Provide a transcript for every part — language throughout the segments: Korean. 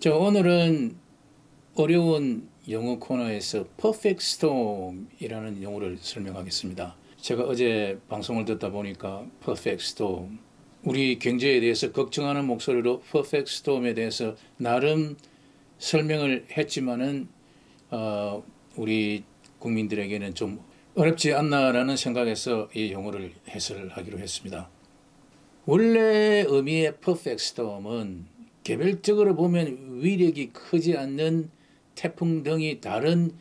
자, 오늘은 어려운 영어 코너에서 Perfect Storm이라는 용어를 설명하겠습니다. 제가 어제 방송을 듣다 보니까 Perfect Storm, 우리 경제에 대해서 걱정하는 목소리로 Perfect Storm에 대해서 나름 설명을 했지만은 어, 우리 국민들에게는 좀 어렵지 않나라는 생각에서 이 용어를 해설을 하기로 했습니다. 원래 의미의 Perfect Storm은 개별적으로 보면 위력이 크지 않는 태풍 등이 다른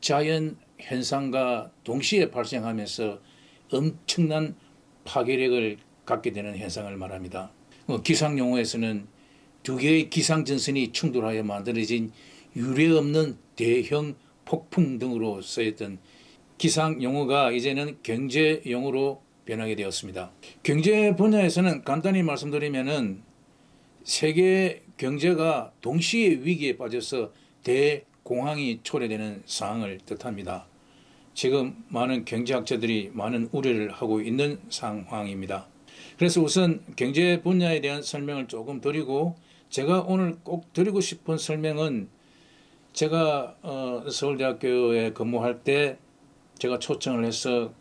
자연 현상과 동시에 발생하면서 엄청난 파괴력을 갖게 되는 현상을 말합니다. 뭐 기상 용어에서는 두 개의 기상 전선이 충돌하여 만들어진 유례 없는 대형 폭풍 등으로 쓰였던 기상 용어가 이제는 경제 용어로 변하게 되었습니다. 경제 분야에서는 간단히 말씀드리면은 세계 경제가 동시에 위기에 빠져서 대공황이 초래되는 상황을 뜻합니다. 지금 많은 경제학자들이 많은 우려를 하고 있는 상황입니다. 그래서 우선 경제 분야에 대한 설명을 조금 드리고 제가 오늘 꼭 드리고 싶은 설명은 제가 어, 서울대학교에 근무할 때 제가 초청을 해서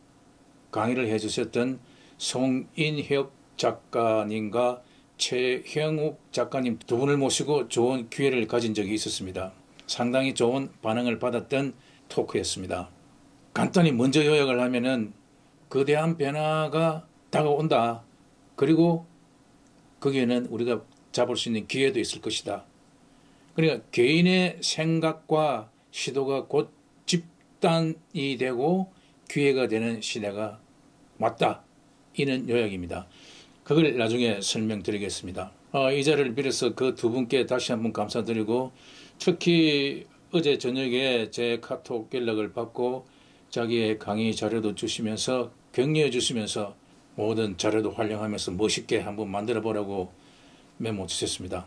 강의를 해주셨던 송인혁 작가님과 최형욱 작가님 두 분을 모시고 좋은 기회를 가진 적이 있었습니다. 상당히 좋은 반응을 받았던 토크였습니다. 간단히 먼저 요약을 하면은 거대한 변화가 다가온다. 그리고 거기에는 우리가 잡을 수 있는 기회도 있을 것이다. 그러니까 개인의 생각과 시도가 곧 집단이 되고 기회가 되는 시대가 맞다. 이는 요약입니다. 그걸 나중에 설명드리겠습니다. 어, 이 자리를 빌어서 그 두 분께 다시 한번 감사드리고 특히 어제 저녁에 제 카톡 연락을 받고 자기의 강의 자료도 주시면서 격려해 주시면서 모든 자료도 활용하면서 멋있게 한번 만들어 보라고 메모 주셨습니다.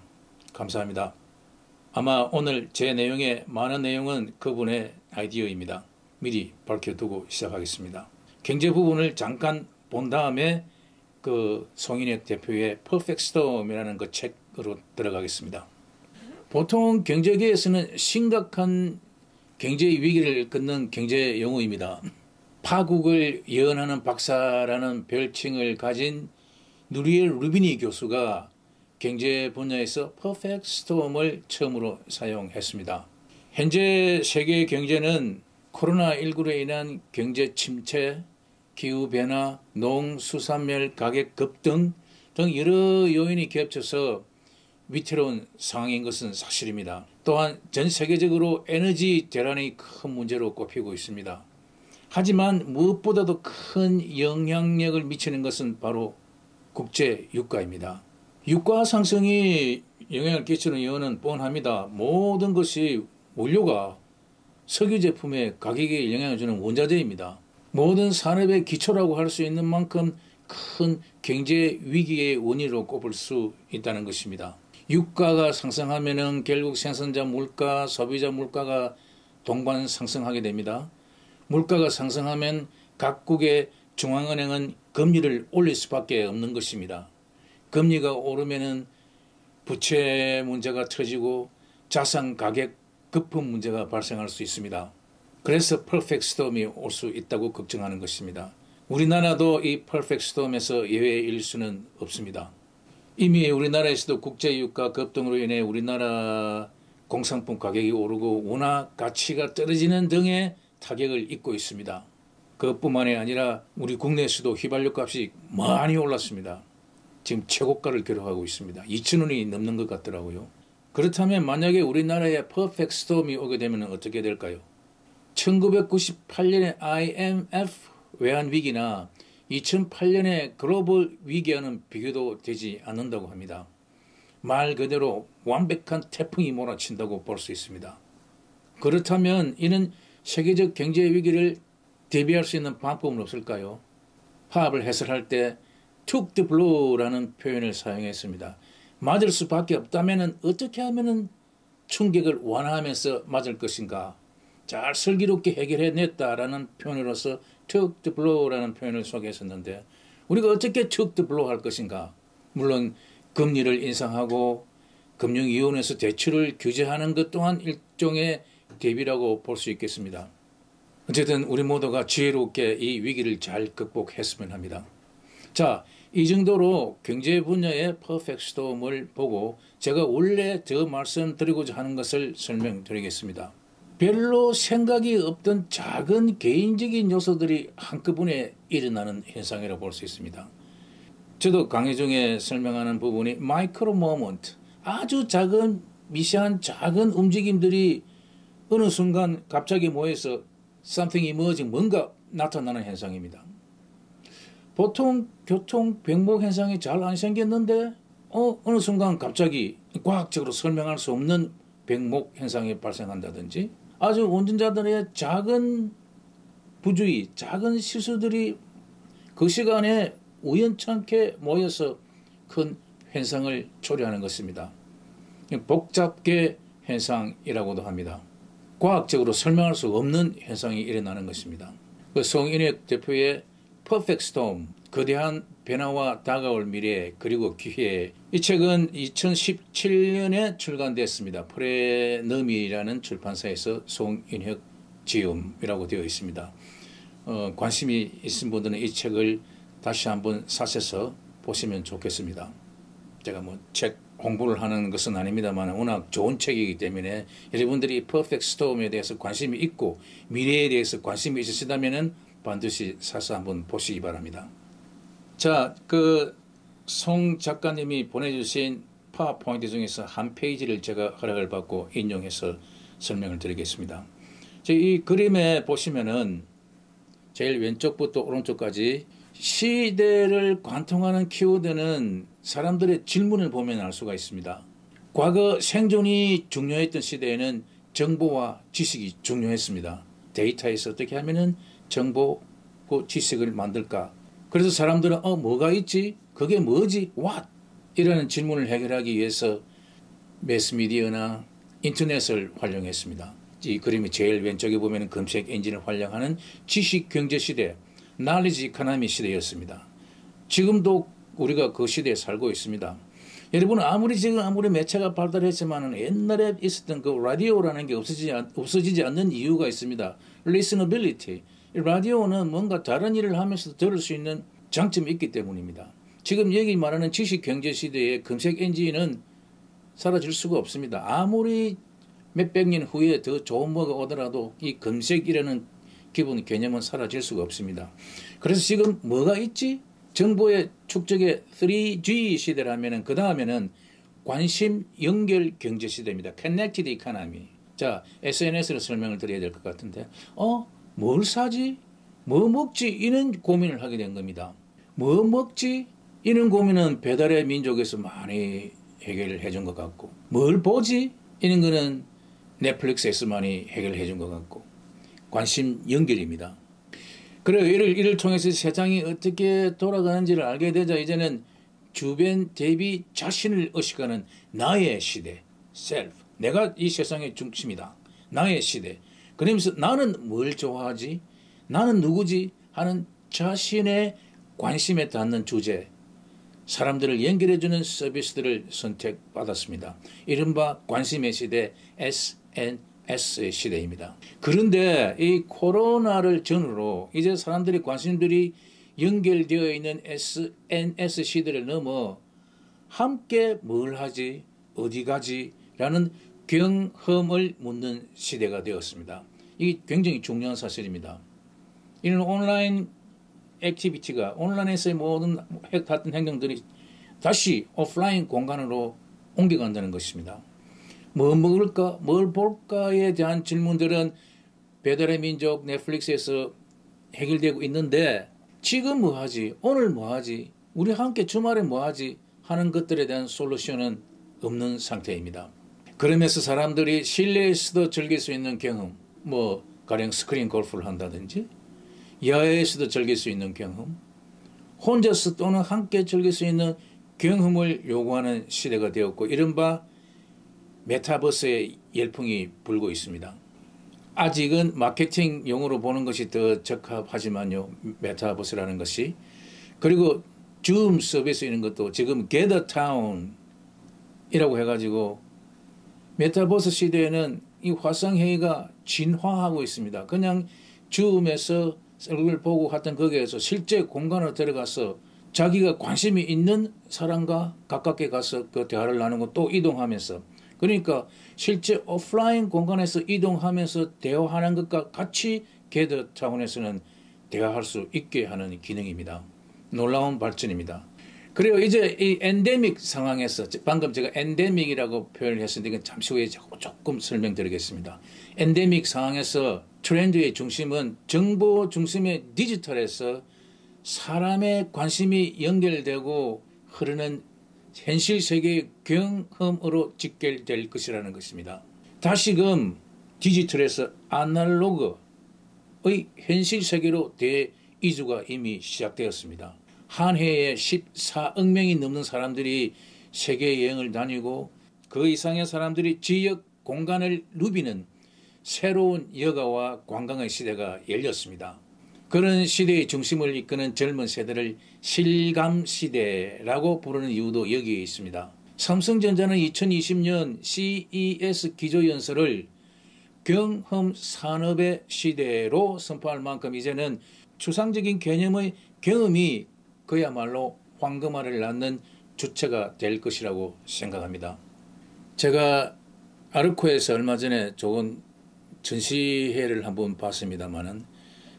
감사합니다. 아마 오늘 제 내용의 많은 내용은 그분의 아이디어입니다. 미리 밝혀두고 시작하겠습니다. 경제 부분을 잠깐 본 다음에 그 송인혁 대표의 퍼펙트 스톰이라는 그 책으로 들어가겠습니다. 보통 경제계에서는 심각한 경제 위기를 끊는 경제 용어입니다. 파국을 예언하는 박사라는 별칭을 가진 누리엘 루비니 교수가 경제 분야에서 퍼펙트 스톰을 처음으로 사용했습니다. 현재 세계 경제는 코로나19로 인한 경제 침체, 기후변화, 농수산물 가격 급등 등 여러 요인이 겹쳐서 위태로운 상황인 것은 사실입니다. 또한 전 세계적으로 에너지 대란이 큰 문제로 꼽히고 있습니다. 하지만 무엇보다도 큰 영향력을 미치는 것은 바로 국제 유가입니다. 유가 상승이 영향을 끼치는 이유는 뻔합니다. 모든 것이 원료가 석유 제품의 가격에 영향을 주는 원자재입니다. 모든 산업의 기초라고 할 수 있는 만큼 큰 경제 위기의 원인으로 꼽을 수 있다는 것입니다. 유가가 상승하면은 결국 생산자 물가, 소비자 물가가 동반 상승하게 됩니다. 물가가 상승하면 각국의 중앙은행은 금리를 올릴 수밖에 없는 것입니다. 금리가 오르면은 부채 문제가 터지고 자산 가격 거품 문제가 발생할 수 있습니다. 그래서 perfect storm이 올 수 있다고 걱정하는 것입니다. 우리나라도 이 perfect storm에서 예외일 수는 없습니다. 이미 우리나라에서도 국제유가 급등으로 인해 우리나라 공산품 가격이 오르고 원화 가치가 떨어지는 등의 타격을 입고 있습니다. 그뿐만이 아니라 우리 국내에서도 휘발유 값이 많이 올랐습니다. 지금 최고가를 기록하고 있습니다. 2천원이 넘는 것 같더라고요. 그렇다면 만약에 우리나라에 퍼펙트 스톰이 오게 되면 어떻게 될까요? 1998년의 IMF 외환위기나 2008년의 글로벌 위기와는 비교도 되지 않는다고 합니다. 말 그대로 완벽한 태풍이 몰아친다고 볼 수 있습니다. 그렇다면 이는 세계적 경제 위기를 대비할 수 있는 방법은 없을까요? 화합을 해설할 때 took the blow라는 표현을 사용했습니다. 맞을 수밖에 없다면 어떻게 하면 충격을 완화하면서 맞을 것인가? 잘 슬기롭게 해결해냈다라는 표현으로서 took the blow라는 표현을 소개했었는데 우리가 어떻게 took the blow 할 것인가? 물론 금리를 인상하고 금융위원회에서 대출을 규제하는 것 또한 일종의 대비라고 볼 수 있겠습니다. 어쨌든 우리 모두가 지혜롭게 이 위기를 잘 극복했으면 합니다. 자, 이 정도로 경제 분야의 퍼펙트 스톰을 보고 제가 원래 더 말씀드리고자 하는 것을 설명드리겠습니다. 별로 생각이 없던 작은 개인적인 요소들이 한꺼번에 일어나는 현상이라고 볼 수 있습니다. 저도 강의 중에 설명하는 부분이 마이크로 모먼트 아주 작은 미세한 작은 움직임들이 어느 순간 갑자기 모여서 something emerging 뭔가 나타나는 현상입니다. 보통 교통 병목 현상이 잘 안 생겼는데 어, 어느 순간 갑자기 과학적으로 설명할 수 없는 병목 현상이 발생한다든지 아주 운전자들의 작은 부주의, 작은 실수들이 그 시간에 우연찮게 모여서 큰 현상을 초래하는 것입니다. 복잡계 현상이라고도 합니다. 과학적으로 설명할 수 없는 현상이 일어나는 것입니다. 그 송인혁 대표의 Perfect Storm, 거대한 변화와 다가올 미래 그리고 기회 이 책은 2017년에 출간됐습니다. 프레너미라는 출판사에서 송인혁 지음이라고 되어 있습니다. 어, 관심이 있은 분들은 이 책을 다시 한번 사셔서 보시면 좋겠습니다. 제가 뭐 책 공부를 하는 것은 아닙니다만 워낙 좋은 책이기 때문에 여러분들이 퍼펙트 스톰에 대해서 관심이 있고 미래에 대해서 관심이 있으시다면 반드시 사서 한번 보시기 바랍니다. 자, 그 송 작가님이 보내주신 파워포인트 중에서 한 페이지를 제가 허락을 받고 인용해서 설명을 드리겠습니다. 이 그림에 보시면은 제일 왼쪽부터 오른쪽까지 시대를 관통하는 키워드는 사람들의 질문을 보면 알 수가 있습니다. 과거 생존이 중요했던 시대에는 정보와 지식이 중요했습니다. 데이터에서 어떻게 하면은 정보, 그 지식을 만들까? 그래서 사람들은 어 뭐가 있지? 그게 뭐지? What? 이라는 질문을 해결하기 위해서 매스미디어나 인터넷을 활용했습니다. 이 그림이 제일 왼쪽에 보면 검색 엔진을 활용하는 지식 경제 시대, knowledge economy 시대였습니다. 지금도 우리가 그 시대에 살고 있습니다. 여러분 아무리 지금 아무리 매체가 발달했지만 옛날에 있었던 그 라디오라는 게 없어지지, 없어지지 않는 이유가 있습니다. listenability. 라디오는 뭔가 다른 일을 하면서 들을 수 있는 장점이 있기 때문입니다. 지금 여기 말하는 지식 경제 시대의 검색 엔진은 사라질 수가 없습니다. 아무리 몇백 년 후에 더 좋은 뭐가 오더라도 이 검색이라는 기본 개념은 사라질 수가 없습니다. 그래서 지금 뭐가 있지? 정보의 축적의 3G 시대라면은 그 다음에는 관심 연결 경제 시대입니다. Connected Economy. 자, SNS를 설명을 드려야 될 것 같은데, 어, 뭘 사지? 뭐 먹지? 이런 고민을 하게 된 겁니다. 뭐 먹지? 이런 고민은 배달의 민족에서 많이 해결을 해준 것 같고, 뭘 보지? 이런 거는 넷플릭스에서 많이 해결해 준 것 같고, 관심 연결입니다. 그래 이를 이를 통해서 세상이 어떻게 돌아가는지를 알게 되자 이제는 주변 대비 자신을 의식하는 나의 시대, self. 내가 이 세상의 중심이다. 나의 시대. 그러면서 나는 뭘 좋아하지? 나는 누구지? 하는 자신의 관심에 닿는 주제, 사람들을 연결해주는 서비스들을 선택받았습니다. 이른바 관심의 시대 SNS 시대입니다. 그런데 이 코로나를 전후로 이제 사람들이 관심들이 연결되어 있는 SNS 시대를 넘어 함께 뭘 하지, 어디 가지 라는 경험을 묻는 시대가 되었습니다. 이게 굉장히 중요한 사실입니다. 이는 온라인 activity가 온라인에서의 모든 같은 행동들이 다시 오프라인 공간으로 옮겨간다는 것입니다. 뭐 먹을까, 뭘 볼까에 대한 질문들은 배달의 민족 Netflix에서 해결되고 있는데 지금 뭐 하지, 오늘 뭐 하지, 우리 함께 주말에 뭐 하지 하는 것들에 대한 솔루션은 없는 상태입니다. 그러면서 사람들이 실내에서도 즐길 수 있는 경험, 뭐 가령 스크린 골프를 한다든지 야외에서도 즐길 수 있는 경험, 혼자서 또는 함께 즐길 수 있는 경험을 요구하는 시대가 되었고 이른바 메타버스의 열풍이 불고 있습니다. 아직은 마케팅 용어로 보는 것이 더 적합하지만요. 메타버스라는 것이. 그리고 줌 서비스 이런 것도 지금 게더타운 이라고 해가지고 메타버스 시대에는 이 화상회의가 진화하고 있습니다. 그냥 줌에서 얼굴 보고 하던 거기에서 실제 공간으로 들어가서 자기가 관심이 있는 사람과 가깝게 가서 그 대화를 나누고 또 이동하면서 그러니까 실제 오프라인 공간에서 이동하면서 대화하는 것과 같이 게더 차원에서는 대화할 수 있게 하는 기능입니다. 놀라운 발전입니다. 그리고 이제 이 엔데믹 상황에서 방금 제가 엔데믹이라고 표현을 했는데 이건 잠시 후에 조금 설명드리겠습니다. 엔데믹 상황에서 트렌드의 중심은 정보 중심의 디지털에서 사람의 관심이 연결되고 흐르는 현실 세계의 경험으로 직결될 것이라는 것입니다. 다시금 디지털에서 아날로그의 현실 세계로 대이주가 이미 시작되었습니다. 한 해에 14억 명이 넘는 사람들이 세계 여행을 다니고 그 이상의 사람들이 지역 공간을 누비는 새로운 여가와 관광의 시대가 열렸습니다. 그런 시대의 중심을 이끄는 젊은 세대를 실감 시대라고 부르는 이유도 여기에 있습니다. 삼성전자는 2020년 CES 기조연설을 경험 산업의 시대로 선포할 만큼 이제는 추상적인 개념의 경험이 그야말로 황금알을 낳는 주체가 될 것이라고 생각합니다. 제가 아르코에서 얼마 전에 좋은 전시회를 한번 봤습니다만은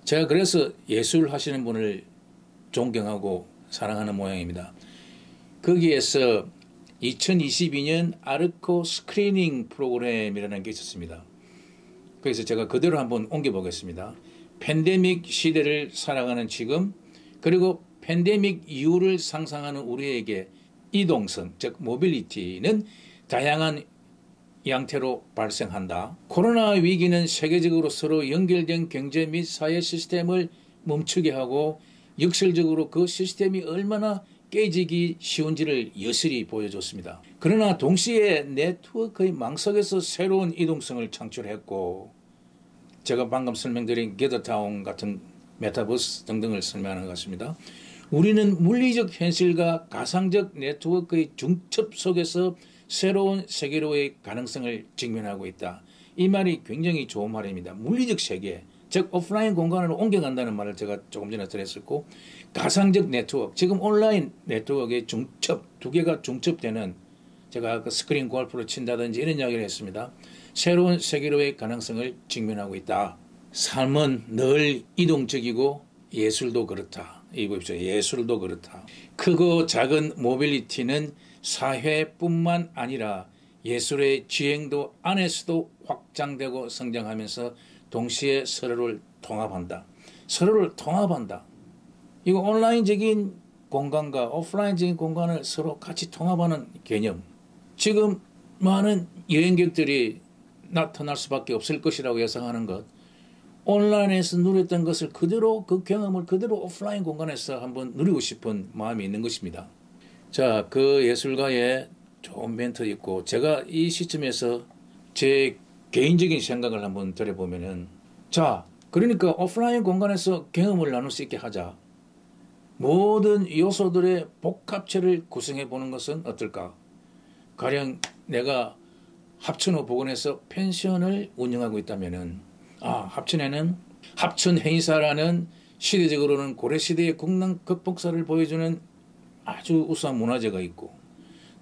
제가 그래서 예술 하시는 분을 존경하고 사랑하는 모양입니다. 거기에서 2022년 아르코 screening 프로그램이라는 게 있었습니다. 그래서 제가 그대로 한번 옮겨보겠습니다. 팬데믹 시대를 살아가는 지금 그리고 팬데믹 이후를 상상하는 우리에게 이동성, 즉 mobility는 다양한 양태로 발생한다. 코로나 위기는 세계적으로 서로 연결된 경제 및 사회 시스템을 멈추게 하고 역설적으로 그 시스템이 얼마나 깨지기 쉬운지를 여실히 보여줬습니다. 그러나 동시에 네트워크의 망 속에서 새로운 이동성을 창출했고 제가 방금 설명드린 Gather Town 같은 메타버스 등등을 설명하는 것 같습니다. 우리는 물리적 현실과 가상적 네트워크의 중첩 속에서 새로운 세계로의 가능성을 직면하고 있다. 이 말이 굉장히 좋은 말입니다. 물리적 세계, 즉 오프라인 공간으로 옮겨간다는 말을 제가 조금 전에 드렸었고 가상적 네트워크, 지금 온라인 네트워크의 중첩, 두 개가 중첩되는 제가 그 스크린 골프를 친다든지 이런 이야기를 했습니다. 새로운 세계로의 가능성을 직면하고 있다. 삶은 늘 이동적이고 예술도 그렇다. 이 보십시오. 예술도 그렇다. 크고 작은 mobility는 사회뿐만 아니라 예술의 지행도 안에서도 확장되고 성장하면서 동시에 서로를 통합한다. 서로를 통합한다. 이거 온라인적인 공간과 오프라인적인 공간을 서로 같이 통합하는 개념. 지금 많은 여행객들이 나타날 수밖에 없을 것이라고 예상하는 것. 온라인에서 누렸던 것을 그대로 그 경험을 그대로 오프라인 공간에서 한번 누리고 싶은 마음이 있는 것입니다. 자, 그 예술가의 좋은 멘트 있고 제가 이 시점에서 제 개인적인 생각을 한번 드려보면은 자, 그러니까 오프라인 공간에서 경험을 나눌 수 있게 하자. 모든 요소들의 복합체를 구성해 보는 것은 어떨까? 가령 내가 합천호 복원에서 펜션을 운영하고 있다면은 아, 합천에는 합천 행사라는 시대적으로는 고려시대의 국난 극복사를 보여주는 아주 우수한 문화재가 있고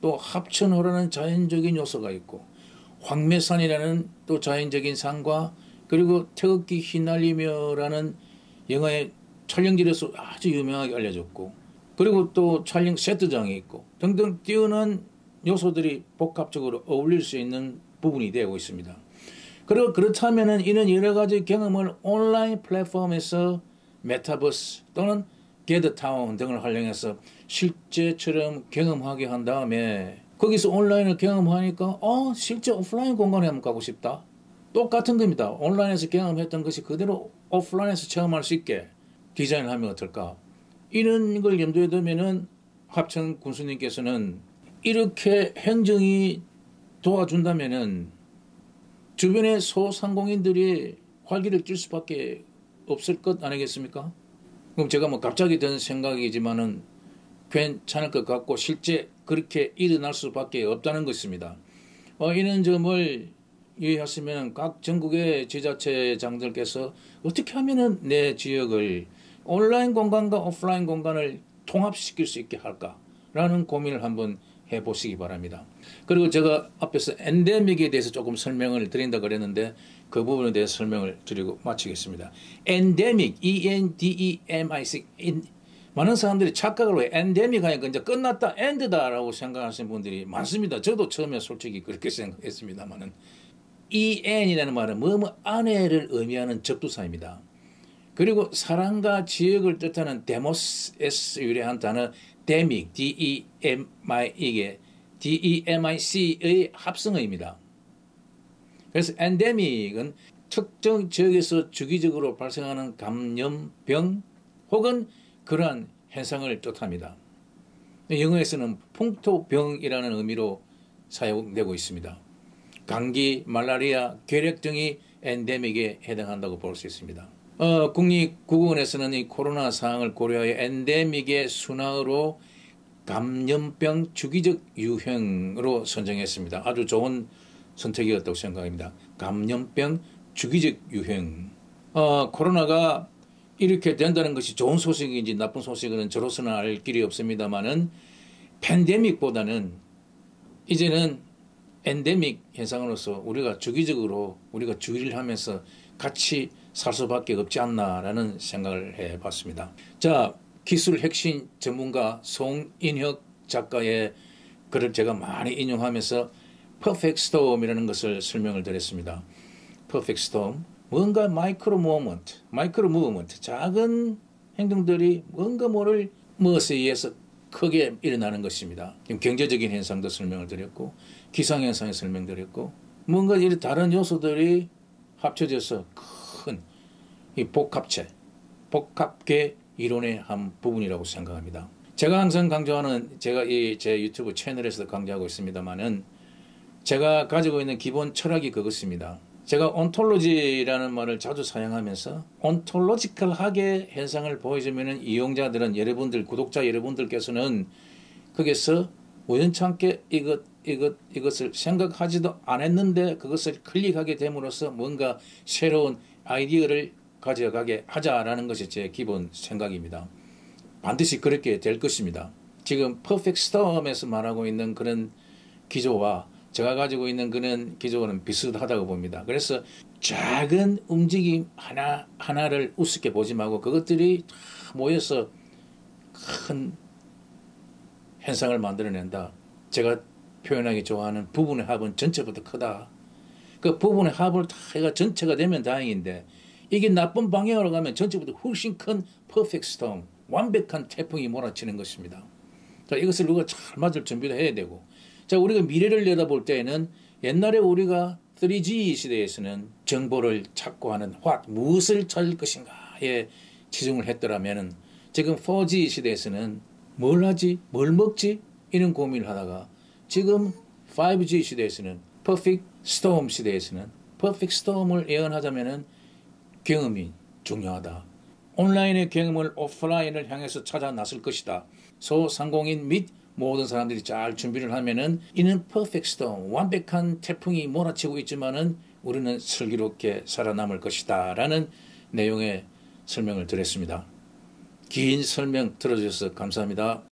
또 합천호라는 자연적인 요소가 있고 황매산이라는 또 자연적인 산과 그리고 태극기 휘날리며라는 영화의 촬영지로서 아주 유명하게 알려졌고 그리고 또 촬영 세트장이 있고 등등 뛰어난 요소들이 복합적으로 어울릴 수 있는 부분이 되고 있습니다. 그리고 그렇다면 이는 여러 가지 경험을 온라인 플랫폼에서 메타버스 또는 게드타운 등을 활용해서 실제처럼 경험하게 한 다음에 거기서 온라인을 경험하니까 어 실제 오프라인 공간에 한번 가고 싶다. 똑같은 겁니다. 온라인에서 경험했던 것이 그대로 오프라인에서 체험할 수 있게 디자인을 하면 어떨까? 이런 걸 염두에 두면은 합천 군수님께서는 이렇게 행정이 도와준다면은 주변의 소상공인들이 활기를 띨 수밖에 없을 것 아니겠습니까? 그럼 제가 뭐 갑자기 든 생각이지만은 괜찮을 것 같고 실제 그렇게 일어날 수밖에 없다는 것입니다. 어, 이런 점을 유의하시면 각 전국의 지자체장들께서 어떻게 하면은 내 지역을 온라인 공간과 오프라인 공간을 통합시킬 수 있게 할까라는 고민을 한번 해 보시기 바랍니다. 그리고 제가 앞에서 엔데믹에 대해서 조금 설명을 드린다 그랬는데 그 부분에 대해서 설명을 드리고 마치겠습니다. 엔데믹, E-N-D-E-M-I-C, 많은 사람들이 착각을 해. 엔데믹 하니까 이제 끝났다, 엔드다라고 생각하시는 분들이 많습니다. 저도 처음에 솔직히 그렇게 생각했습니다만은 EN이라는 말은 뭐뭐 아내를 의미하는 접두사입니다. 그리고 사랑과 지역을 뜻하는 데모스에서 유래한 단어 데믹, D-E-M-I 이게 D-E-M-I-C의 합성어입니다. 그래서 엔데믹은 특정 지역에서 주기적으로 발생하는 감염병 혹은 그러한 현상을 뜻합니다. 영어에서는 풍토병이라는 의미로 사용되고 있습니다. 감기, 말라리아, 괴력 등이 엔데믹에 해당한다고 볼 수 있습니다. 어, 국립국어원에서는 이 코로나 상황을 고려하여 엔데믹의 순화로 감염병 주기적 유행으로 선정했습니다. 아주 좋은 선택이었다고 생각합니다. 감염병 주기적 유행. 어, 코로나가 이렇게 된다는 것이 좋은 소식인지 나쁜 소식은 저로서는 알 길이 없습니다만은 팬데믹보다는 이제는 엔데믹 현상으로서 우리가 주기적으로 우리가 주의를 하면서 같이 살 수밖에 없지 않나라는 생각을 해봤습니다. 자, 기술 핵심 전문가 송인혁 작가의 글을 제가 많이 인용하면서 perfect storm이라는 것을 설명을 드렸습니다. perfect storm 뭔가 micro moment, micro movement, 작은 행동들이 뭔가 뭐를 무엇에 의해서 크게 일어나는 것입니다. 경제적인 현상도 설명을 드렸고 기상현상에 설명드렸고 뭔가 이 다른 요소들이 합쳐져서 큰 이 복합체, 복합계 이론의 한 부분이라고 생각합니다. 제가 항상 강조하는 제가 이 제 유튜브 채널에서도 강조하고 있습니다만은 제가 가지고 있는 기본 철학이 그것입니다. 제가 온톨로지라는 말을 자주 사용하면서 온톨로지컬하게 현상을 보여주면 이용자들은 여러분들 구독자 여러분들께서는 거기서 우연찮게 이것 이것 이것을 생각하지도 않았는데 그것을 클릭하게 됨으로써 뭔가 새로운 아이디어를 가져가게 하자라는 것이 제 기본 생각입니다. 반드시 그렇게 될 것입니다. 지금 퍼펙트 스톰에서 말하고 있는 그런 기조와 제가 가지고 있는 그런 기조는 비슷하다고 봅니다. 그래서 작은 움직임 하나 하나를 우습게 보지 말고 그것들이 모여서 큰 현상을 만들어낸다. 제가 표현하기 좋아하는 부분의 합은 전체보다 크다. 그 부분의 합을 다 해가 전체가 되면 다행인데 이게 나쁜 방향으로 가면 전체보다 훨씬 큰 퍼펙트 스톰, 완벽한 태풍이 몰아치는 것입니다. 자, 이것을 누가 잘 맞을 준비를 해야 되고 자, 우리가 미래를 내다볼 때에는 옛날에 우리가 3G 시대에서는 정보를 찾고 하는 what, 무엇을 찾을 것인가에 치중을 했더라면은 지금 4G 시대에서는 뭘 하지, 뭘 먹지 이런 고민을 하다가 지금 5G 시대에서는 Perfect Storm 시대에서는 Perfect Storm을 예언하자면은 경험이 중요하다. 온라인의 경험을 오프라인을 향해서 찾아 나설 것이다. 소상공인 및 모든 사람들이 잘 준비를 하면은 이는 퍼펙트 스톰 완벽한 태풍이 몰아치고 있지만은 우리는 슬기롭게 살아남을 것이다 라는 내용의 설명을 드렸습니다. 긴 설명 들어주셔서 감사합니다.